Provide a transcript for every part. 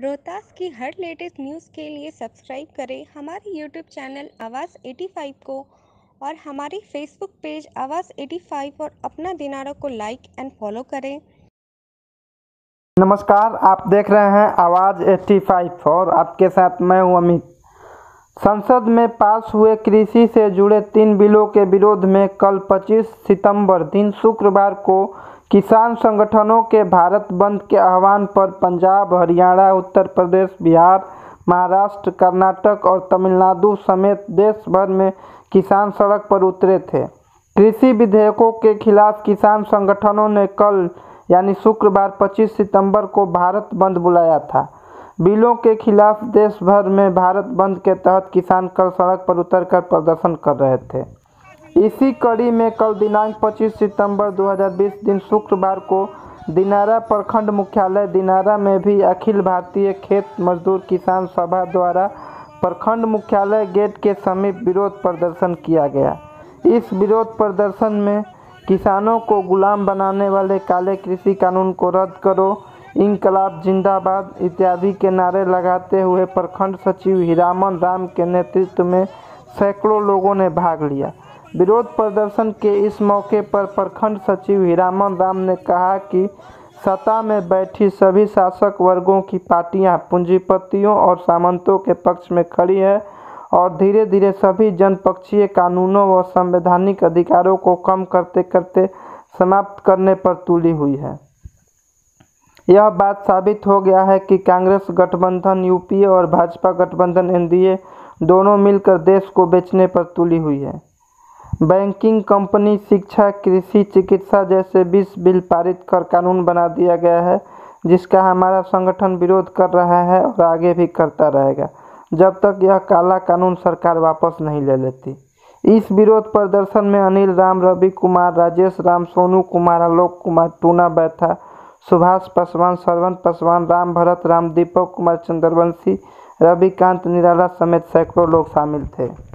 रोहतास की हर latest news के लिए सब्सक्राइब करें हमारे यूट्यूब चैनल आवाज़ 85 को और हमारे फेसबुक पेज आवाज़ 85 और अपना दिनारा को लाइक एंड फॉलो करें। नमस्कार, आप देख रहे हैं आवाज़ 85 और आपके साथ मैं हूँ अमित। संसद में पास हुए कृषि से जुड़े तीन बिलों के विरोध में कल 25 सितंबर दिन शुक्रवार को किसान संगठनों के भारत बंद के आह्वान पर पंजाब, हरियाणा, उत्तर प्रदेश, बिहार, महाराष्ट्र, कर्नाटक और तमिलनाडु समेत देश भर में किसान सड़क पर उतरे थे। कृषि विधेयकों के खिलाफ किसान संगठनों ने कल, यानी शुक्रवार 25 सितंबर को भारत बंद बुलाया था। बिलों के खिलाफ देश भर में भारत बंद के तहत किसान कल सड़क पर उतरकर प्रदर्शन कर रहे थे। इसी कड़ी में कल दिनांक 25 सितंबर 2020 दिन शुक्रवार को दिनारा प्रखंड मुख्यालय दिनारा में भी अखिल भारतीय खेत मजदूर किसान सभा द्वारा प्रखंड मुख्यालय गेट के समीप विरोध प्रदर्शन किया गया। इस विरोध प्रदर्शन में किसानों को गुलाम बनाने वाले काले कृषि कानून को रद्द करो, इनकलाब जिंदाबाद इत्यादि के नारे लगाते हुए प्रखंड सचिव हीरामन राम के नेतृत्व में सैकड़ों लोगों ने भाग लिया। विरोध प्रदर्शन के इस मौके पर प्रखंड सचिव हीरामन राम ने कहा कि सत्ता में बैठी सभी शासक वर्गों की पार्टियाँ, पूंजीपतियों और सामंतों के पक्ष में खड़ी है और धीरे धीरे सभी जनपक्षीय कानूनों व संवैधानिक अधिकारों को कम करते करते समाप्त करने पर तुली हुई है। यह बात साबित हो गया है कि कांग्रेस गठबंधन, यूपीए और भाजपा गठबंधन, एनडीए दोनों मिलकर देश को बेचने पर तुली हुई है। बैंकिंग कंपनी, शिक्षा, कृषि, चिकित्सा जैसे बीस बिल पारित कर कानून बना दिया गया है, जिसका हमारा संगठन विरोध कर रहा है और आगे भी करता रहेगा, जब तक यह काला कानून सरकार वापस नहीं ले लेती। इस विरोध प्रदर्शन में अनिल राम, रवि कुमार, राजेश राम, सोनू कुमार, आलोक कुमार, टूना बैथा सुभाष पासवान सरवन पासवान, राम भरत, राम दीपक कुमार, चंद्रवंशी, रविकांत निराला समेत सैकड़ों लोग शामिल थे।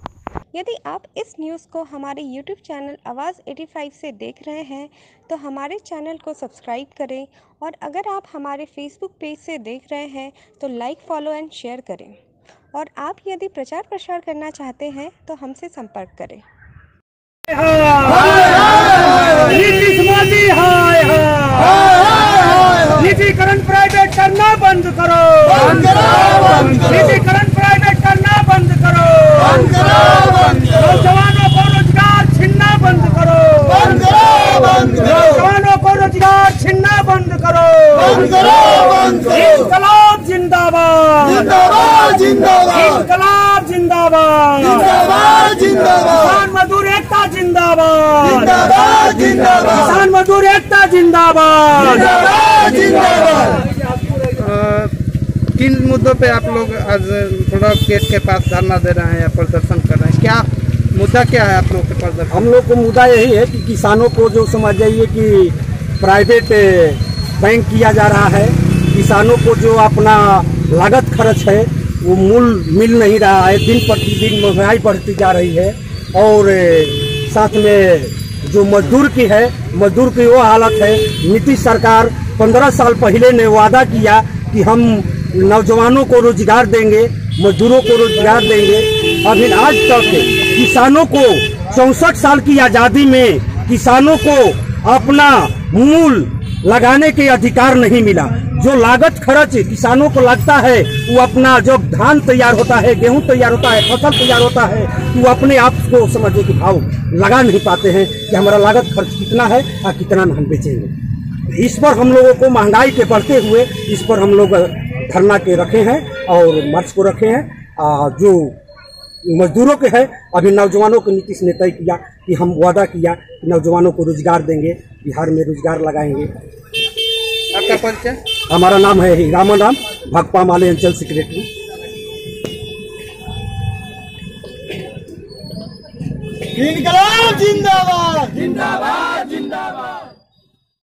यदि आप इस न्यूज़ को हमारे यूट्यूब चैनल आवाज़ 85 से देख रहे हैं तो हमारे चैनल को सब्सक्राइब करें और अगर आप हमारे फेसबुक पेज से देख रहे हैं तो लाइक, फॉलो एंड शेयर करें। और आप यदि प्रचार प्रसार करना चाहते हैं तो हमसे संपर्क करें नीतीश मोदी हाय हाय निजीकरण प्राइवेट करना बंद करो निजीकरण प्राइवेट करना बंद करो नौजवानों को रोज़गार छीनना बंद करो नौजवानों को रोज़गार छीनना बंद करो इंकलाब जिंदाबाद इंकलाब जिंदाबाद किसान मजदूर एकता जिंदाबाद। किसान मजदूर एकता जिंदाबाद। किन मुद्दों पे आप लोग आज थोड़ा गेट के पास धरना दे रहे हैं या प्रदर्शन कर रहे हैं? क्या मुद्दा क्या है आप लोग के प्रदर्शन? हम लोग को मुद्दा यही है कि किसानों को जो समझ जाइए कि प्राइवेट बैंक किया जा रहा है। किसानों को जो अपना लागत खर्च है, वो मूल मिल नहीं रहा है। दिन प्रतिदिन महँगाई बढ़ती जा रही है और साथ में जो मजदूर की है, मजदूर की वो हालत है। नीतीश सरकार पंद्रह साल पहले ने वादा किया कि हम नौजवानों को रोज़गार देंगे, मजदूरों को रोज़गार देंगे। अभी आज तक किसानों को चौसठ साल की आज़ादी में किसानों को अपना मूल लगाने के अधिकार नहीं मिला। जो लागत खर्च किसानों को लगता है, वो अपना जब धान तैयार होता है, गेहूँ तैयार होता है, फ़सल तैयार होता है, वो अपने आप को समझे कि भाव लगा नहीं पाते हैं कि हमारा लागत खर्च कितना है और कितना हम बेचेंगे। इस पर हम लोगों को महँगाई के बढ़ते हुए इस पर हम लोग धरना के रखे हैं और मार्च को रखे हैं। जो मजदूरों के है, अभी नौजवानों को नीतीश ने तय किया कि हम वादा किया कि नौजवानों को रोज़गार देंगे, बिहार में रोज़गार लगाएँगे। आपका परिचय हमारा नाम है ही रामा राम भगपा माले अंचल सेक्रेटरी जिंदाबाद जिंदाबाद जिंदाबाद जिंदाबाद।